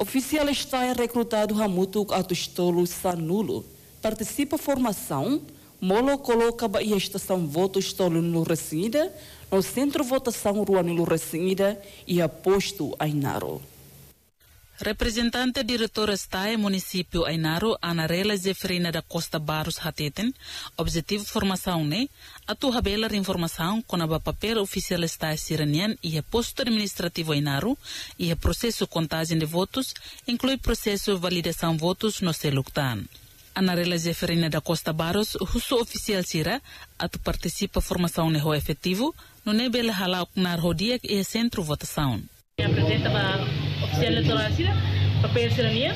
Oficial está recrutado Ramuto Atostolo Sanulo. Participa formação, Molo coloca a estação voto estolo no Recida, no centro votação Ruanilo Recida e aposto Ainaro. Representante diretora STAE município Ainaro, Anarela Zeferina da Costa Barros Hateten, objetivo formação né, atu habelar informação com a papel oficial STAE Siranian e a posto administrativo Ainaro e a processo contagem de votos, inclui processo validação votos no Seluctan. Anarela Zeferina da Costa Barros, russo oficial Sira, atu participa formação né efetivo, no nebel halau nar rodia e centro votação. Apresenta eleitoral papel cidadania,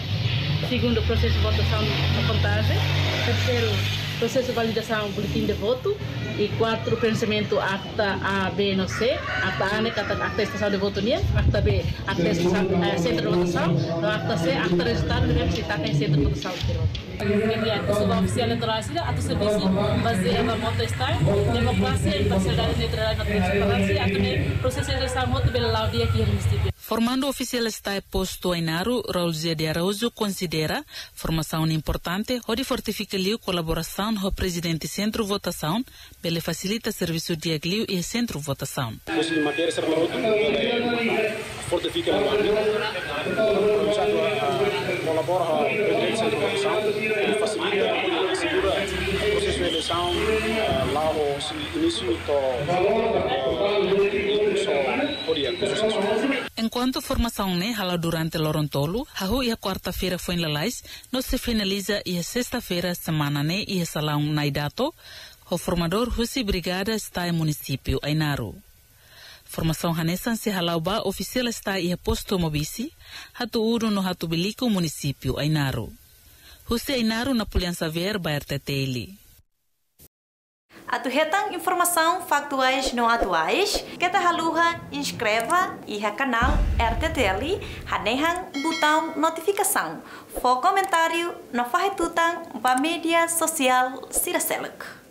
segundo processo de votação a contagem, terceiro processo de validação boletim de voto. E quatro pensamento acta A, B, no C, acta A, né, acta estação de voto acta B, acta estação, eh, centro de votação, no acta C, acta resultado devemos citar em centro de votação. Kemudian, sebuah oficial eleitoral atau sebesi baseado na moto está democracia, imparcialidade, neutralidade, transparência, atau proses eleitoral moto bela laudia que ele Formando oficial está posto em Naru, Raul Zé de Araújo considera formação importante, onde fortifica a colaboração com o presidente centro votação, ele facilita serviço de aglio e centro votação. Fortifica Enquanto formação né hala durante Lorontolo, a e a quarta-feira foi em Lalais, não se finaliza e a sexta-feira semana né e a salão Naidato, o formador Husi Brigada está em município Ainaro. Formação Hanessan se halauba oficial está e posto mobisi, hatu uru no hatu bilico município Ainaro. Husi Ainaro na Puliança Ver Bayer Teteli. Atuhetang informação factuais não atuais, que ta haluha inscreva e a canal RTTL, hanehang botão notificação. For comentário, no farretutang para mídia social Siraseluk.